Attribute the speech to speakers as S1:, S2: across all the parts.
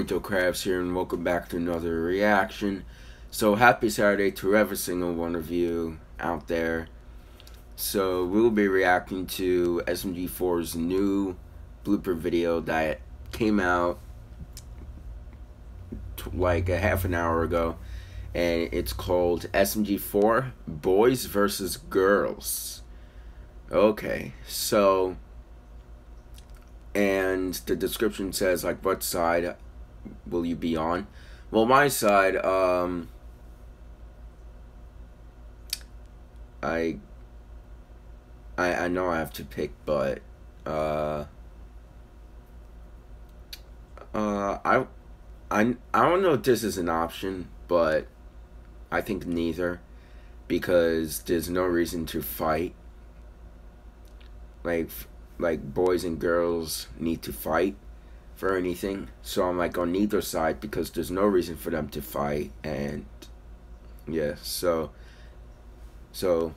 S1: Joe Krabs here, and welcome back to another reaction. So, happy Saturday to every single one of you out there. So, we'll be reacting to SMG4's new blooper video that came out like a half an hour ago, and it's called SMG4 Boys versus Girls. Okay, so and the description says like what side will you be on? Well my side um i i i know i have to pick but uh uh i i i don't know if this is an option but i think neither because there's no reason to fight. Like like boys and girls need to fight for anything. So I'm like on neither side because there's no reason for them to fight and yeah, so so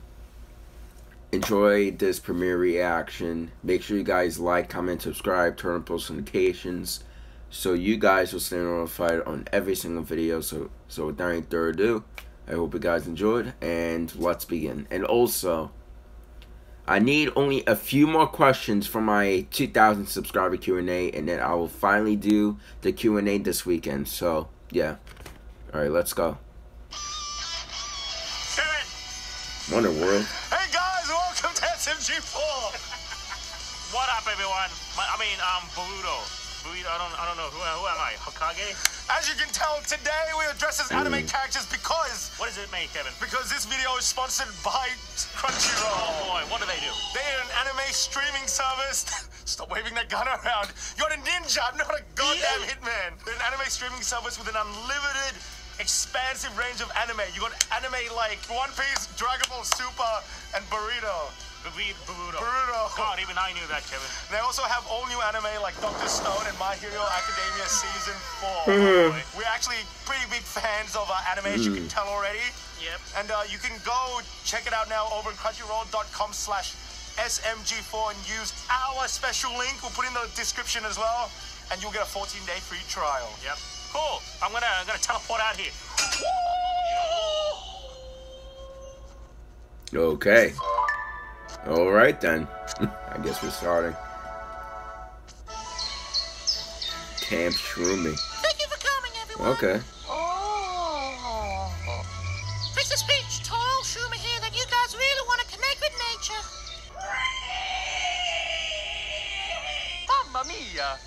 S1: enjoy this premiere reaction. Make sure you guys like, comment, subscribe, turn on post notifications so you guys will stay notified on every single video. So so without any further ado, I hope you guys enjoyed and let's begin. And also I need only a few more questions for my 2,000 subscriber Q&A, and then I will finally do the Q&A this weekend. So, yeah. All right, let's go.
S2: Kevin.
S1: Wonder World.
S2: Hey guys, welcome to SMG4. what up, everyone? My, I mean, um, Boruto. I don't, I don't know. Who, who am I? Hokage? As you can tell, today we are dressed as anime mm. characters because... What does it mean, Kevin? Because this video is sponsored by Crunchyroll. What do they do? They are an anime streaming service. Stop waving that gun around. You're a ninja, not a goddamn yeah. hitman. They're an anime streaming service with an unlimited expansive range of anime. You got anime like One Piece, Dragon Ball Super, and Burrito. Boruto. Boruto. God, even I knew that, Kevin. They also have all new anime like Doctor Stone and My Hero Academia Season 4. Mm. We're actually pretty big fans of uh, anime, mm. as you can mm. tell already. Yep. And uh, you can go check it out now over at crunchyroll.com slash SMG4 and use our special link. We'll put in the description as well. And you'll get a 14-day free trial. Yep. Cool. I'm gonna, I'm gonna teleport out here.
S1: Okay. All right then. I guess we're starting. Camp Shroomy.
S3: Thank you for coming, everyone.
S1: Okay.
S3: Oh. It's a speech to all Shroomy here that you guys really want to connect with nature.
S2: Mamma mia!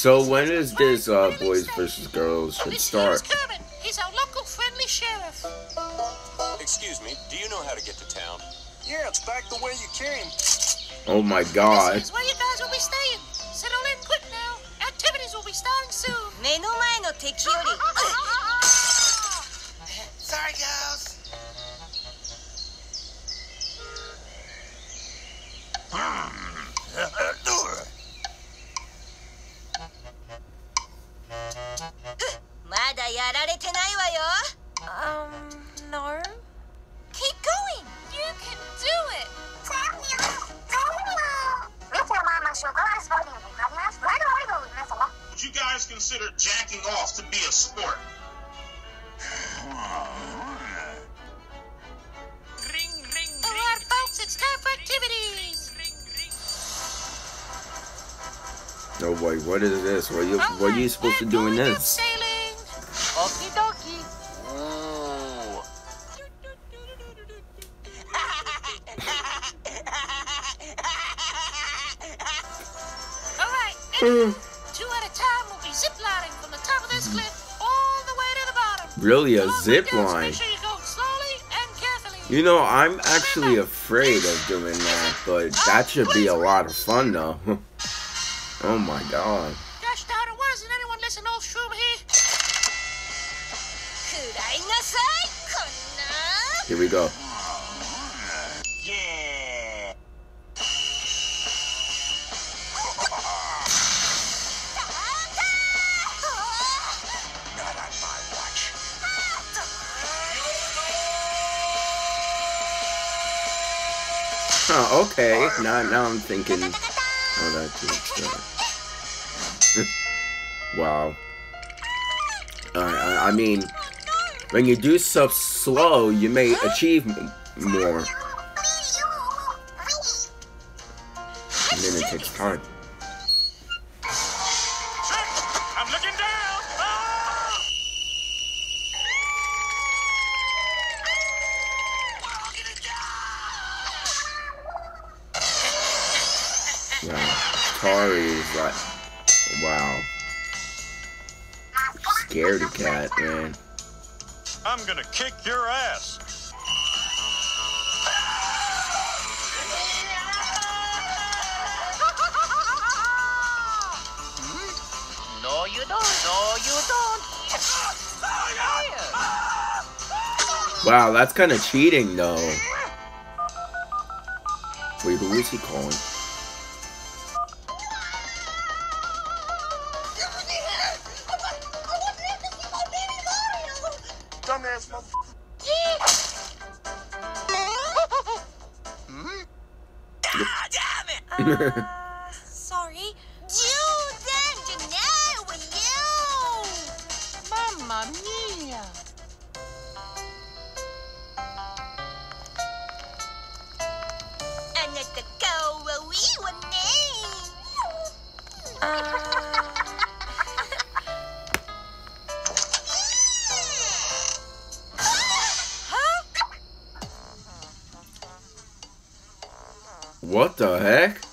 S1: So when is this uh, boys versus girls should start?
S3: He's our local friendly sheriff.
S4: Excuse me, do you know how to get to town? Yeah, it's back the way you came.
S1: Oh my god.
S3: This is where you guys will be staying. Settle in quick now. Activities will be starting soon.
S2: Sorry,
S1: No, boy, what is this? What are you, what are you supposed to do in this?
S3: Sailing.
S2: Okie dokie.
S3: All right. Mm.
S1: really a zip line. You know, I'm actually afraid of doing that, but that should be a lot of fun, though. Oh my god.
S3: Gosh darn it, why doesn't anyone listen to old Shroom here?
S1: Here we go. Yeah. Oh, okay. Now, now I'm thinking. Oh, that's it. wow. Alright, I, I mean, when you do stuff slow, you may achieve more. And then it takes time. Tari is like, wow. Scaredy cat, man.
S2: I'm gonna kick your ass.
S3: No, you don't. No, you don't.
S1: Wow, that's kind of cheating, though. Wait, who is he calling?
S5: Sorry. You then, Janelle, you.
S3: Mamma mia.
S5: Another go away one Huh?
S1: What the heck?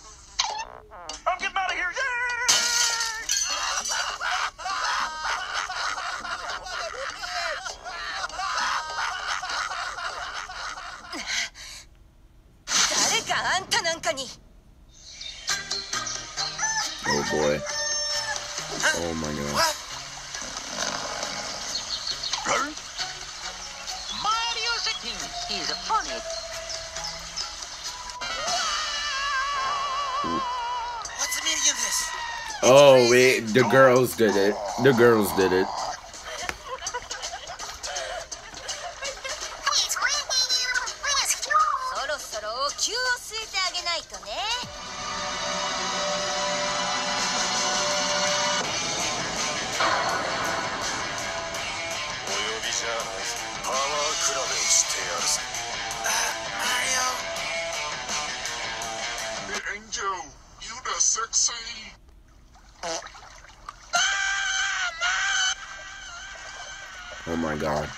S1: Oh my god. What?
S3: Mario the King is funny.
S2: What's the meaning of this?
S1: Oh wait, the girls did it. The girls did it. My god.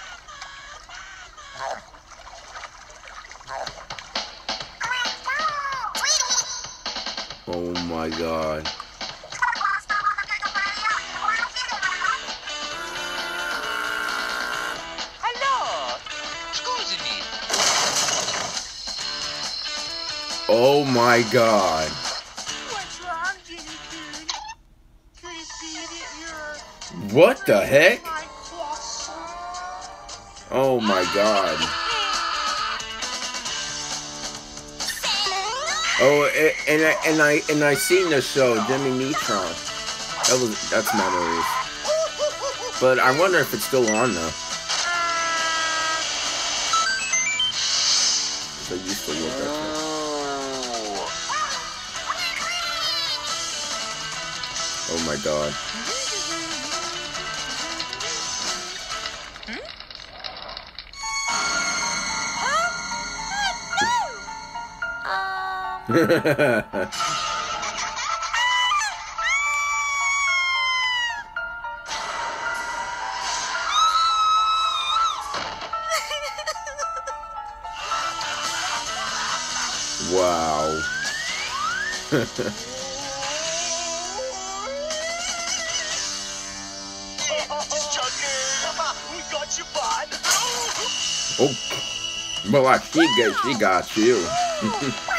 S1: Oh my god.
S3: Hello. Excuse me.
S1: Oh my god.
S3: Wrong, Guinea Pig? Could it be that you're
S1: What the heck? Oh my god. Oh, a- and I and I and I seen the show Jimmy Neutron. That was that's memories. But I wonder if it's still on though. I used to love that show. Oh my god. Wow.
S2: We got you, bud.
S1: Oh, well, like she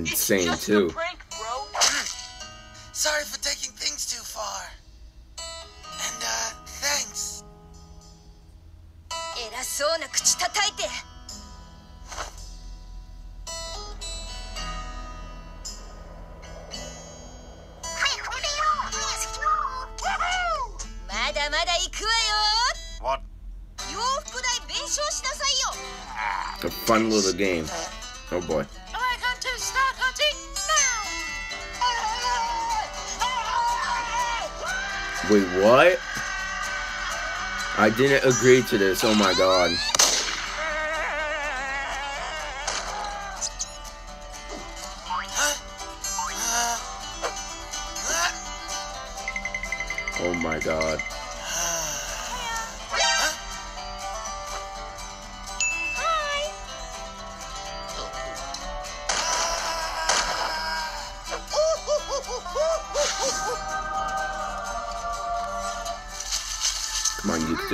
S1: insane too.
S2: Prank, Sorry for taking things too far. And uh, thanks. What?
S5: Ah.
S1: A fun little game. Oh boy. Wait, what? I didn't agree to this. Oh my god. Oh my god.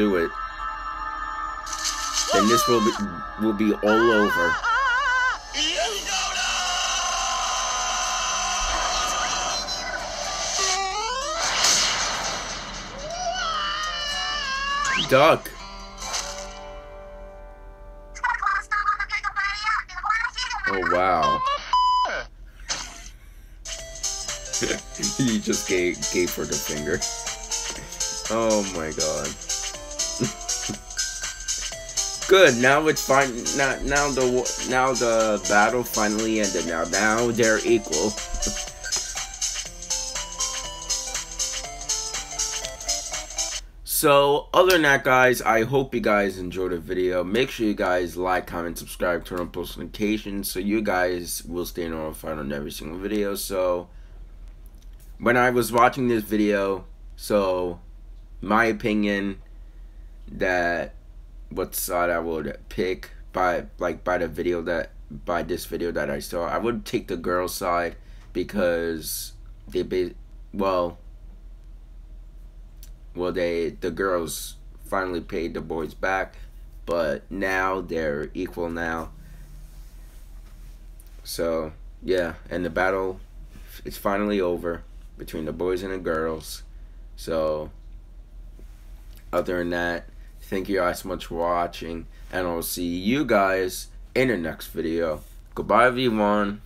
S1: Do it. Then this will be will be all over. Duck. Oh wow. he just gave gave her the finger. Oh my god. Good. Now it's fine. Now, now the now the battle finally ended. Now now they're equal. So, other than that, guys, I hope you guys enjoyed the video. Make sure you guys like, comment, subscribe, turn on post notifications so you guys will stay notified on every single video. So, when I was watching this video, so my opinion that what side I would pick by like by the video that by this video that I saw, I would take the girl side because they be well well they the girls finally paid the boys back but now they're equal now. So yeah and the battle it's finally over between the boys and the girls. So other than that thank you guys so much for watching and i'll see you guys in the next video. Goodbye everyone